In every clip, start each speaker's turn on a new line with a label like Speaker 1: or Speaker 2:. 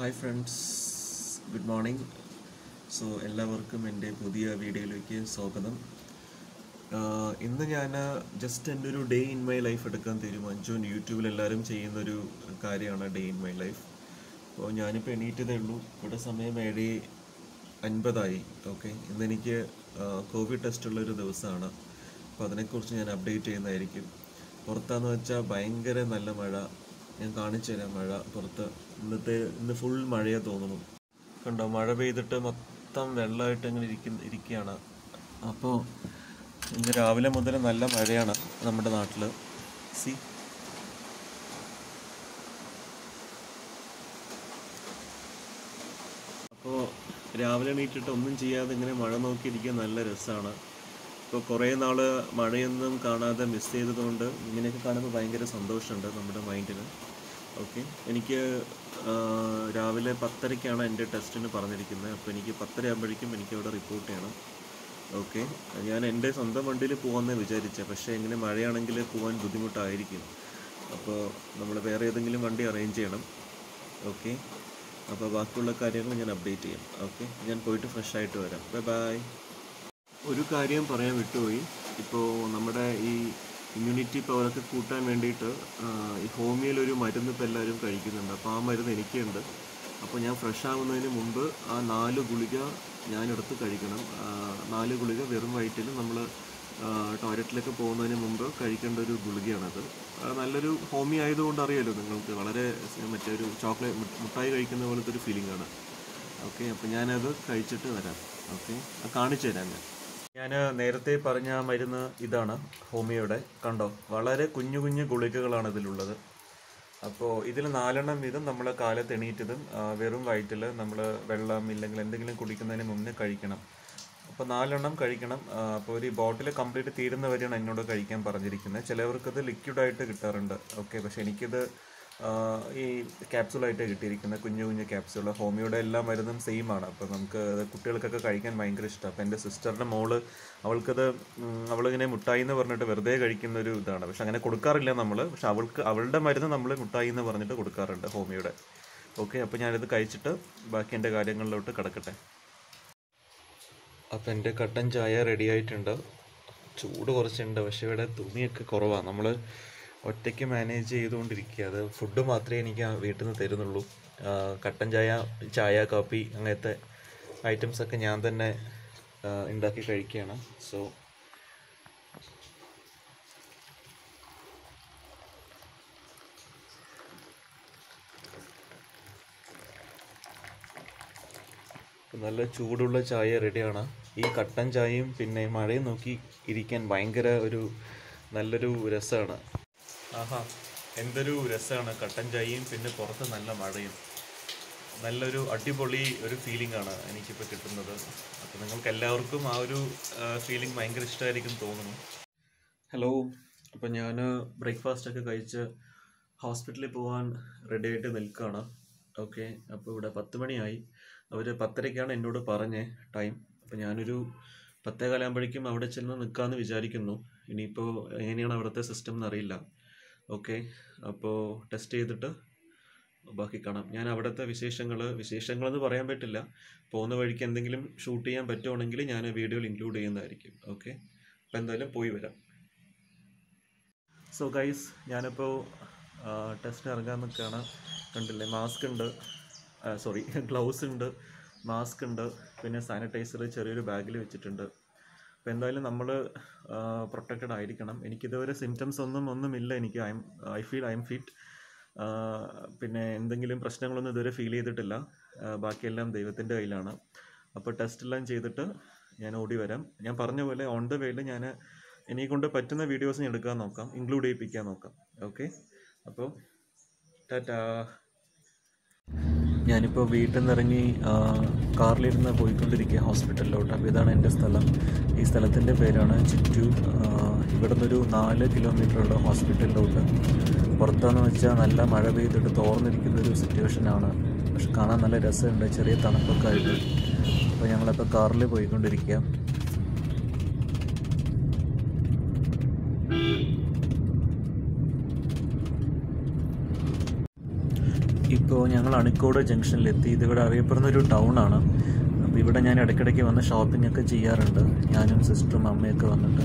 Speaker 1: Hi friends. Good morning. So എല്ലാവർക്കും എന്റെ പുതിയ വീഡിയോയിലേക്ക് സ്വാഗതം. ഇന്ന് ഞാൻ ജസ്റ്റ് എന്റെ ഒരു ഡേ ഇൻ മൈ ലൈഫ് എടുക്കാൻ തീരുമാനിച്ചു. യൂട്യൂബിൽ എല്ലാവരും ചെയ്യുന്നൊരു കാര്യമാണ് ഡേ ഇൻ മൈ ലൈഫ് അപ്പോൾ ഞാനിപ്പോൾ എണീറ്റതേ ഉള്ളൂ. ഇവിടെ സമയം ഏഴ് അൻപതായി. ഓക്കെ ഇന്നെനിക്ക് കോവിഡ് ടെസ്റ്റ് ഉള്ളൊരു ദിവസമാണ്. അപ്പോൾ അതിനെക്കുറിച്ച് ഞാൻ അപ്ഡേറ്റ് ചെയ്യുന്നതായിരിക്കും. പുറത്താന്ന് വെച്ചാൽ ഭയങ്കര നല്ല മഴ. ഞാൻ കാണിച്ചു തരാം മഴ പുറത്ത്. ഇന്നത്തെ ഇന്ന് ഫുൾ മഴയെ തോന്നുന്നു. കണ്ടോ മഴ പെയ്തിട്ട് മൊത്തം വെള്ളമായിട്ട് ഇങ്ങനെ ഇരിക്കുന്ന ഇരിക്കുകയാണ് അപ്പോൾ ഇന്ന് രാവിലെ മുതൽ നല്ല മഴയാണ് നമ്മുടെ നാട്ടിൽ സി അപ്പോൾ രാവിലെ എണീറ്റിട്ട് ഒന്നും ചെയ്യാതെ ഇങ്ങനെ മഴ നോക്കിയിരിക്കാൻ നല്ല രസമാണ് ഇപ്പോൾ കുറേ നാൾ മഴയൊന്നും കാണാതെ മിസ് ചെയ്തതുകൊണ്ട് ഇങ്ങനെയൊക്കെ കാണുമ്പോൾ ഭയങ്കര സന്തോഷമുണ്ട് നമ്മുടെ മൈൻഡിന് ഓക്കെ. എനിക്ക് രാവിലെ പത്തരയ്ക്കാണ് എന്റെ ടെസ്റ്റിന് പറഞ്ഞിരിക്കുന്നത്. അപ്പോൾ എനിക്ക് പത്തര ആകുമ്പോഴേക്കും എനിക്ക് അവിടെ റിപ്പോർട്ട് ചെയ്യണം. ഓക്കെ. ഞാൻ എന്റെ സ്വന്തം വണ്ടിയിൽ പോകാമെന്നേ വിചാരിച്ചത്. പക്ഷേ ഇങ്ങനെ മഴയാണെങ്കിൽ പോകാൻ ബുദ്ധിമുട്ടായിരിക്കും. അപ്പോൾ നമ്മൾ വേറെ ഏതെങ്കിലും വണ്ടി അറേഞ്ച് ചെയ്യണം. ഓക്കെ. അപ്പോൾ ബാക്കിയുള്ള കാര്യങ്ങൾ ഞാൻ അപ്ഡേറ്റ് ചെയ്യാം. ഓക്കെ. ഞാൻ പോയിട്ട് ഫ്രഷ് ആയിട്ട് വരാം. Bye bye. ഒരു കാര്യം പറയാൻ വിട്ടുപോയി. ഇപ്പോൾ നമ്മുടെ ഈ ഇമ്മ്യൂണിറ്റി പവറൊക്കെ കൂട്ടാൻ വേണ്ടിയിട്ട് ഈ ഹോമിയോയിൽ ഒരു മരുന്ന് ഇപ്പോൾ എല്ലാവരും കഴിക്കുന്നുണ്ട്. അപ്പോൾ ആ മരുന്ന് എനിക്കുണ്ട്. അപ്പോൾ ഞാൻ ഫ്രഷ് ആവുന്നതിന് മുമ്പ് ആ നാല് ഗുളിക ഞാനെടുത്ത് കഴിക്കണം. നാല് ഗുളിക വെറും വയറ്റിൽ നമ്മൾ ടോയ്ലറ്റിലൊക്കെ പോകുന്നതിന് മുമ്പ് കഴിക്കേണ്ട ഒരു ഗുളികയാണത്. നല്ലൊരു ഹോമി ആയതുകൊണ്ട് അറിയാലോ നിങ്ങൾക്ക്. വളരെ മറ്റേ ഒരു ചോക്ലേറ്റ് മുട്ടായി കഴിക്കുന്ന പോലത്തെ ഒരു ഫീലിംഗ് ആണ്. ഓക്കെ അപ്പോൾ ഞാനത് കഴിച്ചിട്ട് വരാം. ഓക്കെ കാണിച്ചു തരാം ഞാൻ. ഞാൻ നേരത്തെ പറഞ്ഞ മരുന്ന് ഇതാണ് ഹോമിയോയുടെ. കണ്ടോ? വളരെ കുഞ്ഞു കുഞ്ഞു ഗുളികകളാണ് ഇതിലുള്ളത്. അപ്പോൾ ഇതിൽ നാലെണ്ണം വീതം നമ്മൾ കാലത്ത് എണീറ്റതും വെറും വയറ്റിൽ നമ്മൾ വെള്ളം ഇല്ലെങ്കിൽ എന്തെങ്കിലും കുടിക്കുന്നതിന് മുന്നേ കഴിക്കണം. അപ്പോൾ നാലെണ്ണം കഴിക്കണം. അപ്പോൾ ഒരു ബോട്ടിൽ കംപ്ലീറ്റ് തീരുന്നവരെയാണ് എന്നോട് കഴിക്കാൻ പറഞ്ഞിരിക്കുന്നത്. ചിലവർക്കത് ലിക്വിഡായിട്ട് കിട്ടാറുണ്ട്. ഓക്കെ പക്ഷേ എനിക്കിത് ഈ ക്യാപ്സുളായിട്ട് കിട്ടിയിരിക്കുന്ന കുഞ്ഞു കുഞ്ഞു ക്യാപ്സുൾ ഹോമിയോയുടെ എല്ലാ മരുന്നും സെയിം ആണ്. അപ്പോൾ നമുക്ക് അത് കുട്ടികൾക്കൊക്കെ കഴിക്കാൻ ഭയങ്കര ഇഷ്ടമാണ് അപ്പോൾ എന്റെ സിസ്റ്ററിന്റെ മോൾ അവൾക്കത് അവളിങ്ങനെ മുട്ടായി എന്ന് പറഞ്ഞിട്ട് വെറുതെ കഴിക്കുന്ന ഒരു ഇതാണ്. പക്ഷെ അങ്ങനെ കൊടുക്കാറില്ല നമ്മൾ പക്ഷെ അവൾക്ക് അവളുടെ മരുന്ന് നമ്മൾ മുട്ടായി എന്ന് പറഞ്ഞിട്ട് കൊടുക്കാറുണ്ട് ഹോമിയോയുടെ ഓക്കെ അപ്പോൾ ഞാനിത് കഴിച്ചിട്ട് ബാക്കി എന്റെ കാര്യങ്ങളിലോട്ട് കിടക്കട്ടെ. അപ്പം എന്റെ കട്ടൻ ചായ റെഡി ആയിട്ടുണ്ട്. ചൂട് കുറച്ചുണ്ട് പക്ഷേ ഇവിടെ തുണിയൊക്കെ കുറവാണ് നമ്മൾ ഒറ്റയ്ക്ക് മാനേജ് ചെയ്തുകൊണ്ടിരിക്കുക. അത് ഫുഡ് മാത്രമേ എനിക്ക് വീട്ടിൽ നിന്ന് തരുന്നുള്ളൂ. കട്ടൻ ചായ ചായ കാപ്പി അങ്ങനത്തെ ഐറ്റംസൊക്കെ ഞാൻ തന്നെ ഉണ്ടാക്കി കഴിക്കുകയാണ്. സോ നല്ല ചൂടുള്ള ചായ റെഡിയാണ് ഈ കട്ടൻ ചായയും പിന്നെ മഴയും നോക്കി ഇരിക്കാൻ ഭയങ്കര ഒരു നല്ലൊരു രസമാണ്. ആഹാ എന്തൊരു രസമാണ് കട്ടൻ ചായയും പിന്നെ പുറത്ത് നല്ല മഴയും. നല്ലൊരു അടിപൊളി ഒരു ഫീലിംഗ് ആണ് എനിക്കിപ്പോൾ കിട്ടുന്നത്. അപ്പോൾ നിങ്ങൾക്ക് എല്ലാവർക്കും ആ ഒരു ഫീലിംഗ് ഭയങ്കര ഇഷ്ടമായിരിക്കും തോന്നുന്നു. ഹലോ അപ്പോൾ ഞാൻ ബ്രേക്ക്ഫാസ്റ്റ് ഒക്കെ കഴിച്ച് ഹോസ്പിറ്റലിൽ പോകാൻ റെഡി ആയിട്ട് നിൽക്കുകയാണ് ഓക്കെ അപ്പോൾ ഇവിടെ പത്ത് മണിയായി. അവർ പത്തരയ്ക്കാണ് എന്നോട് പറഞ്ഞേ ടൈം അപ്പോൾ ഞാനൊരു പത്തേ കാലാകുമ്പോഴേക്കും അവിടെ ചെന്ന് നിൽക്കാമെന്ന് വിചാരിക്കുന്നു. ഇനിയിപ്പോൾ എങ്ങനെയാണ് അവിടുത്തെ സിസ്റ്റം എന്നറിയില്ല ഓക്കെ. അപ്പോൾ ടെസ്റ്റ് ചെയ്തിട്ട് ബാക്കി കാണാം. ഞാൻ അവിടുത്തെ വിശേഷങ്ങൾ വിശേഷങ്ങളെന്ന് പറയാൻ പറ്റില്ല. പോകുന്ന വഴിക്ക് എന്തെങ്കിലും ഷൂട്ട് ചെയ്യാൻ പറ്റുവാണെങ്കിൽ ഞാൻ വീഡിയോയിൽ ഇൻക്ലൂഡ് ചെയ്യുന്നതായിരിക്കും. ഓക്കെ. അപ്പോൾ എന്തായാലും പോയി വരാം. സോ ഗൈസ് ഞാനിപ്പോൾ ടെസ്റ്റ് ഇറങ്ങാൻ നിൽക്കുകയാണ് കണ്ടില്ലേ? മാസ്ക് ഉണ്ട്. സോറി ഗ്ലൗസ് ഉണ്ട്. മാസ്ക് ഉണ്ട്. പിന്നെ സാനിറ്റൈസർ ചെറിയൊരു ബാഗിൽ വെച്ചിട്ടുണ്ട്. അപ്പോൾ എന്തായാലും നമ്മൾ പ്രൊട്ടക്റ്റഡ് ആയിരിക്കണം. എനിക്കിതുവരെ സിംറ്റംസ് ഒന്നും ഒന്നുമില്ല എനിക്ക്. I I feel I am fit പിന്നെ എന്തെങ്കിലും പ്രശ്നങ്ങളൊന്നും ഇതുവരെ ഫീൽ ചെയ്തിട്ടില്ല. ബാക്കിയെല്ലാം ദൈവത്തിന്റെ കയ്യിലാണ്. അപ്പോൾ ടെസ്റ്റ് എല്ലാം ചെയ്തിട്ട് ഞാൻ ഓടി വരാം. ഞാൻ പറഞ്ഞ പോലെ ഓൺ ദ വേയിൽ ഞാൻ എന്നെ കൊണ്ട് പറ്റുന്ന വീഡിയോസ് ഞാൻ എടുക്കാൻ നോക്കാം. ഇൻക്ലൂഡ് ചെയ്യിപ്പിക്കാൻ നോക്കാം. ഓക്കെ അപ്പോൾ ടാറ്റാ. ഞാനിപ്പോൾ വീട്ടിൽ നിന്ന് ഇറങ്ങി കാറിലിരുന്ന് പോയിക്കൊണ്ടിരിക്കുക ഹോസ്പിറ്റലിലോട്ട്. അപ്പോൾ ഇതാണ് എന്റെ സ്ഥലം. ഈ സ്ഥലത്തിന്റെ പേരാണ് ചിറ്റു ഇവിടെ നിന്നൊരു നാല് കിലോമീറ്ററുള്ള ഹോസ്പിറ്റലിലോട്ട്. പുറത്താന്ന് വെച്ചാൽ നല്ല മഴ പെയ്തിട്ട് തോർന്നിരിക്കുന്ന ഒരു സിറ്റുവേഷനാണ്. പക്ഷെ കാണാൻ നല്ല രസമുണ്ട് ചെറിയ തണുപ്പൊക്കെ ആയിട്ട്. അപ്പോൾ ഞങ്ങളിപ്പോൾ കാറിൽ പോയിക്കൊണ്ടിരിക്കുക ഇപ്പോൾ ഞങ്ങൾ
Speaker 2: അണിക്കോട് ജംഗ്ഷനിലെത്തി. ഇതിവിടെ അറിയപ്പെടുന്ന ഒരു ടൗൺ ആണ് അപ്പോൾ ഇവിടെ ഞാൻ ഇടയ്ക്കിടയ്ക്ക് വന്ന് ഷോപ്പിംഗ് ഒക്കെ ചെയ്യാറുണ്ട്. ഞാനും സിസ്റ്ററും അമ്മയൊക്കെ വന്നിട്ട്.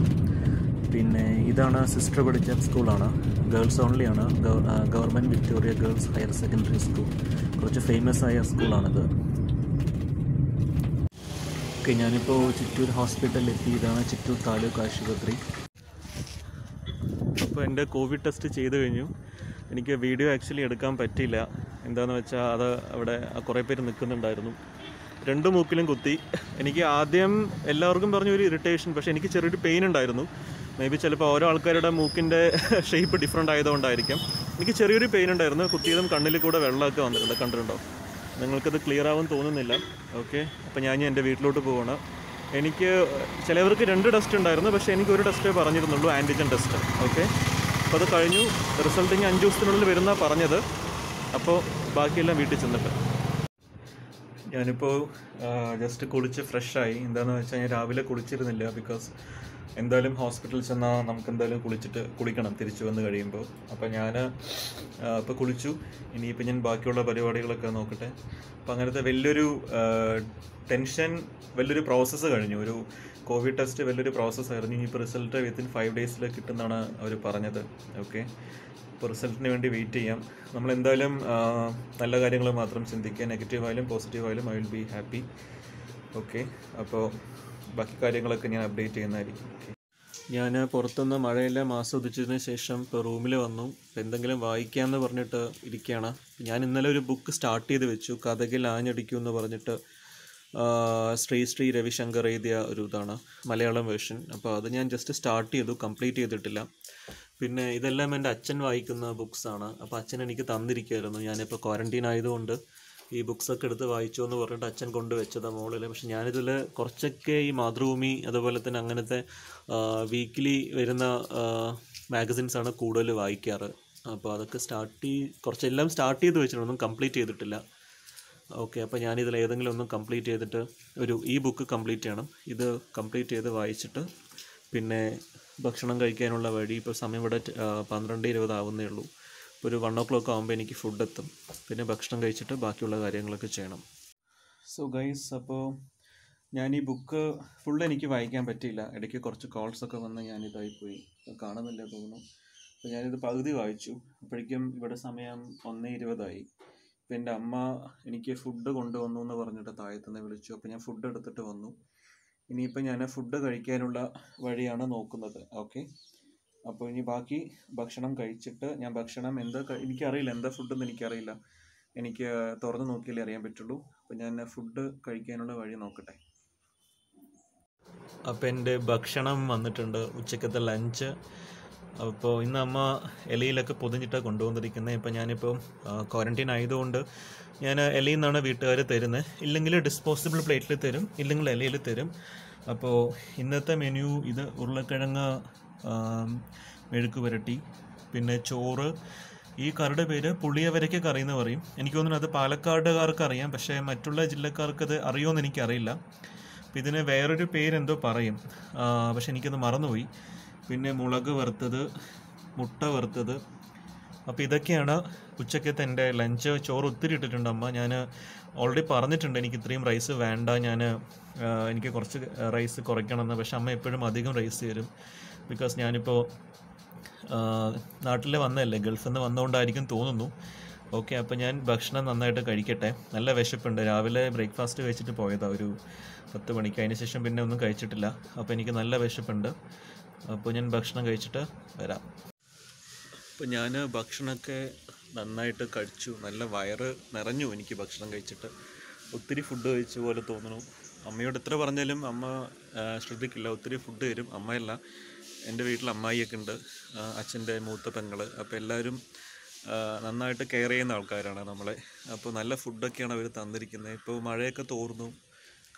Speaker 2: പിന്നെ ഇതാണ് സിസ്റ്റർ പഠിച്ച സ്കൂളാണ് ഗേൾസ് ഓൺലി ആണ്. Government Victoria girls higher secondary school കുറച്ച് ഫേമസ് ആയ സ്കൂളാണിത് ഓക്കെ ഞാനിപ്പോൾ ചിറ്റൂർ ഹോസ്പിറ്റലിൽ എത്തി. ഇതാണ് ചിറ്റൂർ താലൂക്ക് ആശുപത്രി.
Speaker 1: അപ്പോൾ എന്റെ കോവിഡ് ടെസ്റ്റ് ചെയ്ത് കഴിഞ്ഞു. എനിക്ക് വീഡിയോ ആക്ച്വലി എടുക്കാൻ പറ്റിയില്ല. എന്താണെന്ന് വെച്ചാൽ അത് അവിടെ കുറേ പേര് നിൽക്കുന്നുണ്ടായിരുന്നു രണ്ട് മൂക്കിലും കുത്തി. എനിക്ക് ആദ്യം എല്ലാവർക്കും പറഞ്ഞ ഒരു ഇറിറ്റേഷൻ പക്ഷേ എനിക്ക് ചെറിയൊരു പെയിൻ ഉണ്ടായിരുന്നു. മേ ബി ചിലപ്പോൾ ഓരോ ആൾക്കാരുടെ മൂക്കിന്റെ ഷേപ്പ് ഡിഫറെന്റ് ആയതുകൊണ്ടായിരിക്കും. എനിക്ക് ചെറിയൊരു പെയിൻ ഉണ്ടായിരുന്നു. കുത്തിയതും കണ്ണിൽ കൂടെ വെള്ളമൊക്കെ വന്നിട്ടുണ്ട്. കണ്ടിട്ടുണ്ടോ? നിങ്ങൾക്കത് ക്ലിയർ ആവും തോന്നുന്നില്ല. ഓക്കെ അപ്പോൾ ഞാൻ എന്റെ വീട്ടിലോട്ട് പോവാണ്. എനിക്ക് ചിലവർക്ക് രണ്ട് ടെസ്റ്റ് ഉണ്ടായിരുന്നു പക്ഷേ എനിക്ക് ഒരു ടെസ്റ്റേ പറഞ്ഞിരുന്നുള്ളൂ ആന്റിജൻ ടെസ്റ്റ് ഓക്കെ അപ്പോൾ അത് കഴിഞ്ഞു. റിസൾട്ട് ഇനി അഞ്ച് ദിവസത്തിനുള്ളിൽ വരുന്ന പറഞ്ഞത്. അപ്പോൾ ബാക്കിയെല്ലാം വീട്ടിൽ ചെന്നിട്ട് ഞാനിപ്പോൾ ജസ്റ്റ് കുളിച്ച് ഫ്രഷായി എന്താണെന്ന് വെച്ചാൽ ഞാൻ രാവിലെ കുളിച്ചിരുന്നില്ല ബിക്കോസ് എന്തായാലും ഹോസ്പിറ്റലിൽ ചെന്നാൽ നമുക്ക് എന്തായാലും കുളിച്ചിട്ട് കുളിക്കണം തിരിച്ചു വന്ന് കഴിയുമ്പോൾ അപ്പോൾ ഞാൻ ഇപ്പോൾ കുളിച്ചു. ഇനിയിപ്പോൾ ഞാൻ ബാക്കിയുള്ള പരിപാടികളൊക്കെ നോക്കട്ടെ. അപ്പോൾ അങ്ങനത്തെ വലിയൊരു ടെൻഷൻ വലിയൊരു പ്രോസസ്സ് കഴിഞ്ഞു. ഒരു കോവിഡ് ടെസ്റ്റ് വലിയൊരു പ്രോസസ്സായിരുന്നു ഇനിയിപ്പോൾ റിസൾട്ട് വിത്തിൻ ഫൈവ് ഡേയ്സിൽ കിട്ടുമെന്നാണ് അവർ പറഞ്ഞത്. ഓക്കെ അപ്പോൾ റിസൾട്ടിന് വേണ്ടി വെയിറ്റ് ചെയ്യാം. നമ്മൾ എന്തായാലും നല്ല കാര്യങ്ങൾ മാത്രം ചിന്തിക്കുക. നെഗറ്റീവ് ആയാലും പോസിറ്റീവ് ആയാലും I will be happy okay അപ്പോൾ ബാക്കി കാര്യങ്ങളൊക്കെ ഞാൻ അപ്ഡേറ്റ് ചെയ്യുന്നതായിരിക്കും. ഓക്കെ ഞാൻ പുറത്തുനിന്ന് മഴയെല്ലാം ആസ്വദിച്ചതിന് ശേഷം ഇപ്പോൾ റൂമിൽ വന്നു. എന്തെങ്കിലും വായിക്കാമെന്ന് പറഞ്ഞിട്ട് ഇരിക്കുകയാണ്. ഞാൻ ഇന്നലെ ഒരു ബുക്ക് സ്റ്റാർട്ട് ചെയ്ത് വെച്ചു. കഥകിൽ ആഞ്ഞടിക്കൂ എന്ന് പറഞ്ഞിട്ട് ശ്രീ ശ്രീ രവിശങ്കർ എഴുതിയ ഒരു ഇതാണ് മലയാളം വേർഷൻ അപ്പോൾ അത് ഞാൻ ജസ്റ്റ് സ്റ്റാർട്ട് ചെയ്തു കംപ്ലീറ്റ് ചെയ്തിട്ടില്ല. പിന്നെ ഇതെല്ലാം എന്റെ അച്ഛൻ വായിക്കുന്ന ബുക്സാണ് അപ്പോൾ അച്ഛൻ എനിക്ക് തന്നിരിക്കുമായിരുന്നു ഞാനിപ്പോൾ ക്വാറന്റീൻ ആയതുകൊണ്ട് ഈ ബുക്സൊക്കെ എടുത്ത് വായിച്ചു എന്ന് പറഞ്ഞിട്ട് അച്ഛൻ കൊണ്ടുവച്ചതാണ് മുകളിൽ പക്ഷെ ഞാനിതിൽ കുറച്ചൊക്കെ ഈ മാതൃഭൂമി അതുപോലെ തന്നെ അങ്ങനത്തെ വീക്കിലി വരുന്ന മാഗസിൻസാണ് കൂടുതൽ വായിക്കാറ്. അപ്പോൾ അതൊക്കെ സ്റ്റാർട്ട് ചെയ് കുറച്ചെല്ലാം സ്റ്റാർട്ട് ചെയ്ത് ഒന്നും കംപ്ലീറ്റ് ചെയ്തിട്ടില്ല. ഓക്കെ അപ്പോൾ ഞാനിതിൽ ഏതെങ്കിലും ഒന്ന് കംപ്ലീറ്റ് ചെയ്തിട്ട് ഒരു ഈ ബുക്ക് കംപ്ലീറ്റ് ചെയ്യണം. ഇത് കംപ്ലീറ്റ് ചെയ്ത് വായിച്ചിട്ട് പിന്നെ ഭക്ഷണം കഴിക്കാനുള്ള വഴി ഇപ്പോൾ സമയം ഇവിടെ പന്ത്രണ്ട് ഇരുപത് ആവുന്നേ ഉള്ളൂ. ഇപ്പോൾ ഒരു വൺ ഓ ക്ലോക്ക് ആകുമ്പോൾ എനിക്ക് ഫുഡ് എത്തും. പിന്നെ ഭക്ഷണം കഴിച്ചിട്ട് ബാക്കിയുള്ള കാര്യങ്ങളൊക്കെ ചെയ്യണം. സോ ഗൈസ് അപ്പോൾ ഞാൻ ഈ ബുക്ക് ഫുൾ എനിക്ക് വായിക്കാൻ പറ്റിയില്ല. ഇടയ്ക്ക് കുറച്ച് കോൾസ് ഒക്കെ വന്ന് ഞാൻ പോയി. കാണുന്നില്ല തോന്നുന്നു. അപ്പോൾ ഞാനിത് പകുതി വായിച്ചു. അപ്പോഴേക്കും ഇവിടെ സമയം ഒന്ന് ഇരുപതായി. അപ്പോൾ എന്റെ അമ്മ എനിക്ക് ഫുഡ് കൊണ്ടുവന്നു എന്ന് പറഞ്ഞിട്ട് താഴത്തുനിന്ന് വിളിച്ചു. അപ്പോൾ ഞാൻ ഫുഡ് എടുത്തിട്ട് വന്നു. ഇനിയിപ്പോൾ ഞാൻ ഫുഡ് കഴിക്കാനുള്ള വഴിയാണ് നോക്കുന്നത്. ഓക്കെ അപ്പോൾ ഇനി ബാക്കി ഭക്ഷണം കഴിച്ചിട്ട് ഞാൻ ഭക്ഷണം എന്താ എനിക്കറിയില്ല. എന്താ ഫുഡെന്ന് എനിക്കറിയില്ല. എനിക്ക് തുറന്ന് നോക്കിയാലേ അറിയാൻ പറ്റുള്ളൂ. അപ്പോൾ ഞാൻ ഫുഡ് കഴിക്കാനുള്ള വഴി നോക്കട്ടെ. അപ്പോൾ എന്റെ ഭക്ഷണം വന്നിട്ടുണ്ട് ഉച്ചക്കത്തെ ലഞ്ച് അപ്പോൾ ഇന്ന് അമ്മ എലിയിലൊക്കെ പൊതിഞ്ഞിട്ടാണ് കൊണ്ടുവന്നിരിക്കുന്നത് ഇപ്പോൾ ഞാനിപ്പോൾ ക്വാറന്റീൻ ആയതുകൊണ്ട് ഞാൻ എലിയിൽ നിന്നാണ് വീട്ടുകാർ തരുന്നത് ഇല്ലെങ്കിൽ ഡിസ്പോസിബിൾ പ്ലേറ്റിൽ തരും ഇല്ലെങ്കിൽ എലിയിൽ തരും. അപ്പോൾ ഇന്നത്തെ മെനു ഇത് ഉരുളക്കിഴങ്ങ് മെഴുക്ക് പുരട്ടി പിന്നെ ചോറ്. ഈ കറിയുടെ പേര് പുളിയവരയ്ക്ക് കറി എന്ന് പറയും. എനിക്ക് തോന്നുന്നു അത് പാലക്കാടുകാർക്ക് അറിയാം പക്ഷേ മറ്റുള്ള ജില്ലക്കാർക്ക് അത് അറിയുമെന്ന് എനിക്കറിയില്ല. അപ്പം ഇതിന് വേറൊരു പേരെന്തോ പറയും. പക്ഷെ എനിക്കത് മറന്നുപോയി. പിന്നെ മുളക് വറുത്തത് മുട്ട വറുത്തത്. അപ്പോൾ ഇതൊക്കെയാണ് ഉച്ചക്കത്തെ എന്റെ ലഞ്ച്. ചോറ് ഒത്തിരി ഇട്ടിട്ടുണ്ട് അമ്മ. ഞാൻ ഓൾറെഡി പറഞ്ഞിട്ടുണ്ട് എനിക്ക് ഇത്രയും റൈസ് വേണ്ട ഞാൻ എനിക്ക് കുറച്ച് റൈസ് കുറയ്ക്കണമെന്ന്. പക്ഷെ അമ്മ എപ്പോഴും അധികം റൈസ് തരും. ബിക്കോസ് ഞാനിപ്പോൾ നാട്ടിൽ വന്നതല്ലേ? ഗൾഫിൽ നിന്ന് വന്നുകൊണ്ടായിരിക്കും തോന്നുന്നു. ഓക്കെ അപ്പോൾ ഞാൻ ഭക്ഷണം നന്നായിട്ട് കഴിക്കട്ടെ. നല്ല വിശപ്പുണ്ട്. രാവിലെ ബ്രേക്ക്ഫാസ്റ്റ് കഴിച്ചിട്ട് പോയതാണ് ഒരു പത്ത് മണിക്ക്. അതിന് ശേഷം പിന്നെ ഒന്നും കഴിച്ചിട്ടില്ല. അപ്പോൾ എനിക്ക് നല്ല വിശപ്പുണ്ട്. അപ്പോൾ ഞാൻ ഭക്ഷണം കഴിച്ചിട്ട് വരാം. അപ്പോൾ ഞാൻ ഭക്ഷണമൊക്കെ നന്നായിട്ട് കഴിച്ചു. നല്ല വയറ് നിറഞ്ഞു എനിക്ക് ഭക്ഷണം കഴിച്ചിട്ട്. ഒത്തിരി ഫുഡ് കഴിച്ച പോലെ തോന്നുന്നു. അമ്മയോട് എത്ര പറഞ്ഞാലും അമ്മ ശ്രദ്ധിക്കില്ല. ഒത്തിരി ഫുഡ് തരും. അമ്മയല്ല. എന്റെ വീട്ടിൽ അമ്മായിയൊക്കെ ഉണ്ട്. അച്ഛന്റെ മൂത്ത പെങ്ങൾ അപ്പോൾ എല്ലാവരും നന്നായിട്ട് കെയർ ചെയ്യുന്ന ആൾക്കാരാണ് നമ്മളെ. അപ്പോൾ നല്ല ഫുഡൊക്കെയാണ് അവർ തന്നിരിക്കുന്നത് ഇപ്പോൾ മഴയൊക്കെ തോർന്നു.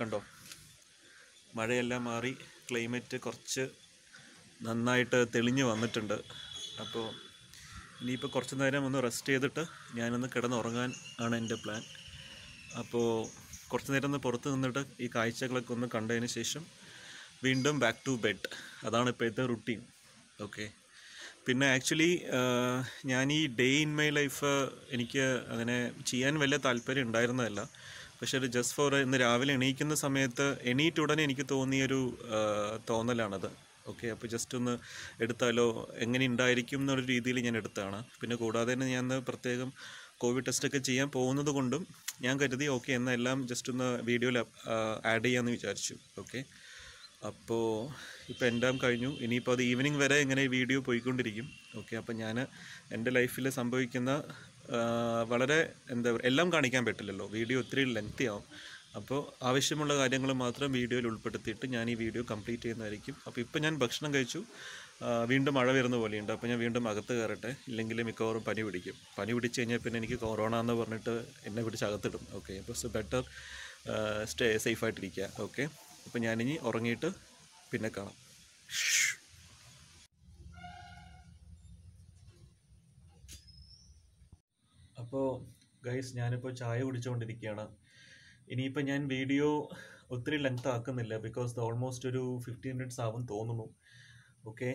Speaker 1: കണ്ടോ? മഴയെല്ലാം മാറി. ക്ലൈമറ്റ് കുറച്ച് നന്നായിട്ട് തെളിഞ്ഞു വന്നിട്ടുണ്ട്. അപ്പോൾ ഇനിയിപ്പോൾ കുറച്ച് നേരം ഒന്ന് റെസ്റ്റ് ചെയ്തിട്ട് ഞാനൊന്ന് കിടന്നുറങ്ങാൻ ആണ് എന്റെ പ്ലാൻ അപ്പോൾ കുറച്ച് നേരം ഒന്ന് പുറത്ത് നിന്നിട്ട് ഈ കാഴ്ചകളൊക്കെ ഒന്ന് കണ്ടതിന് ശേഷം വീണ്ടും ബാക്ക് ടു ബെഡ് അതാണ് ഇപ്പോഴത്തെ റുട്ടീൻ ഓക്കെ പിന്നെ ആക്ച്വലി ഞാൻ ഈ ഡേ ഇൻ മൈ ലൈഫ് എനിക്ക് അങ്ങനെ ചെയ്യാൻ വലിയ താല്പര്യം ഉണ്ടായിരുന്നതല്ല. പക്ഷേ ഒരു ജസ്റ്റ് ഫോർ ഇന്ന് രാവിലെ എണീക്കുന്ന സമയത്ത് എണീറ്റ് ഉടനെ എനിക്ക് തോന്നിയൊരു തോന്നലാണത്. ഓക്കെ അപ്പോൾ ജസ്റ്റ് ഒന്ന് എടുത്താലോ? എങ്ങനെ ഉണ്ടായിരിക്കും എന്നുള്ള രീതിയിൽ ഞാൻ എടുത്താണ് പിന്നെ കൂടാതെ തന്നെ ഞാൻ പ്രത്യേകം കോവിഡ് ടെസ്റ്റൊക്കെ ചെയ്യാൻ പോകുന്നത് കൊണ്ടും ഞാൻ കരുതി ഓക്കെ എന്നാൽ എല്ലാം ജസ്റ്റ് ഒന്ന് വീഡിയോയിൽ ആഡ് ചെയ്യാമെന്ന് വിചാരിച്ചു. ഓക്കെ അപ്പോൾ ഇപ്പോൾ എന്റെ കഴിഞ്ഞു. ഇനിയിപ്പോൾ അത് ഈവനിങ് വരെ ഇങ്ങനെ വീഡിയോ പോയിക്കൊണ്ടിരിക്കും. ഓക്കെ അപ്പോൾ ഞാൻ എന്റെ ലൈഫിൽ സംഭവിക്കുന്ന വളരെ എന്താ എല്ലാം കാണിക്കാൻ പറ്റില്ലല്ലോ. വീഡിയോ ഒത്തിരി ലെങ്തി ആവും. അപ്പോൾ ആവശ്യമുള്ള കാര്യങ്ങൾ മാത്രം വീഡിയോയിൽ ഉൾപ്പെടുത്തിയിട്ട് ഞാൻ ഈ വീഡിയോ കംപ്ലീറ്റ് ചെയ്യുന്നതായിരിക്കും. അപ്പോൾ ഇപ്പോൾ ഞാൻ ഭക്ഷണം കഴിച്ചു. വീണ്ടും മഴ വരുന്ന പോലെയുണ്ട്. അപ്പോൾ ഞാൻ വീണ്ടും അകത്ത് കയറട്ടെ. ഇല്ലെങ്കിൽ മിക്കവാറും പനി പിടിക്കും. പനി പിടിച്ച് കഴിഞ്ഞാൽ പിന്നെ എനിക്ക് കൊറോണ എന്ന് പറഞ്ഞിട്ട് എന്നെ പിടിച്ച് അകത്തിടും. ഓക്കെ അപ്പോൾ സോ ബെറ്റർ സ്റ്റേ സേഫായിട്ടിരിക്കുക ഓക്കെ അപ്പോൾ ഞാനിനി ഉറങ്ങിയിട്ട് പിന്നെ കാണാം. അപ്പോൾ ഗൈസ് ഞാനിപ്പോൾ ചായ കുടിച്ചുകൊണ്ടിരിക്കുകയാണ്. ഇനിയിപ്പോൾ ഞാൻ വീഡിയോ ഒത്തിരി ലെങ്ത് ആക്കുന്നില്ല ബിക്കോസ് ഓൾമോസ്റ്റ് ഒരു ഫിഫ്റ്റീൻ മിനിറ്റ്സ് ആവും തോന്നുന്നു. ഓക്കെ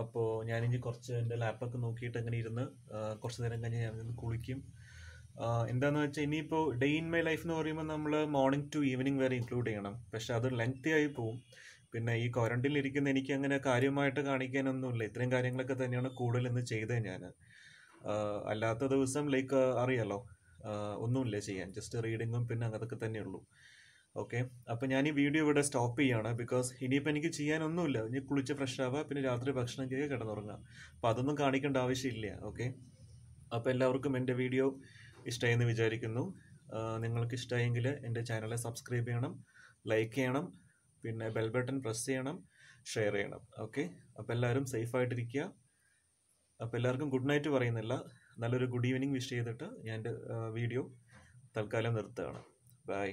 Speaker 1: അപ്പോൾ ഞാനിനി കുറച്ച് എന്റെ ലാപ്പൊക്കെ നോക്കിയിട്ട് അങ്ങനെ ഇരുന്ന് കുറച്ച് നേരം കഴിഞ്ഞ് ഞാൻ കുളിക്കും. എന്താണെന്ന് വെച്ചാൽ ഇനിയിപ്പോൾ ഡേ ഇൻ മൈ ലൈഫ് എന്ന് പറയുമ്പോൾ നമ്മൾ മോർണിംഗ് ടു ഈവനിങ് വരെ ഇൻക്ലൂഡ് ചെയ്യണം. പക്ഷെ അത് ലെങ്തി ആയി പോവും. പിന്നെ ഈ ക്വാറന്റൈനിൽ ഇരിക്കുന്ന എനിക്ക് അങ്ങനെ കാര്യമായിട്ട് കാണിക്കാനൊന്നുമില്ല. ഇത്രയും കാര്യങ്ങളൊക്കെ തന്നെയാണ് കൂടുതൽ ഇന്ന് ചെയ്തത് ഞാൻ അല്ലാത്ത ദിവസം ലൈക്ക് അറിയാലോ ഒന്നുമില്ല ചെയ്യാൻ? ജസ്റ്റ് റീഡിങ്ങും പിന്നെ അതൊക്കെ തന്നെയുള്ളൂ ഓക്കെ അപ്പോൾ ഞാൻ ഈ വീഡിയോ ഇവിടെ സ്റ്റോപ്പ് ചെയ്യാണ് ബിക്കോസ് ഇനിയിപ്പോൾ എനിക്ക് ചെയ്യാനൊന്നുമില്ല. ഇനി കുളിച്ച് ഫ്രഷ് ആവുക പിന്നെ രാത്രി ഭക്ഷണം കഴിക്കുക കിടന്നുറങ്ങുക. അപ്പോൾ അതൊന്നും കാണിക്കേണ്ട ആവശ്യമില്ല. ഓക്കെ അപ്പോൾ എല്ലാവർക്കും എന്റെ വീഡിയോ ഇഷ്ടമായെന്ന് വിചാരിക്കുന്നു. നിങ്ങൾക്ക് ഇഷ്ടമായെങ്കിൽ എന്റെ ചാനലെ സബ്സ്ക്രൈബ് ചെയ്യണം ലൈക്ക് ചെയ്യണം പിന്നെ ബെൽ ബട്ടൺ പ്രസ് ചെയ്യണം ഷെയർ ചെയ്യണം. ഓക്കെ അപ്പോൾ എല്ലാവരും സേഫായിട്ടിരിക്കുക അപ്പോൾ എല്ലാവർക്കും ഗുഡ് നൈറ്റ് പറയുന്നില്ല. നല്ലൊരു ഗുഡ് ഈവനിങ് വിഷ് ചെയ്തിട്ട് ഞാൻ എന്റെ വീഡിയോ തൽക്കാലം നിർത്തുകയാണ്. ബൈ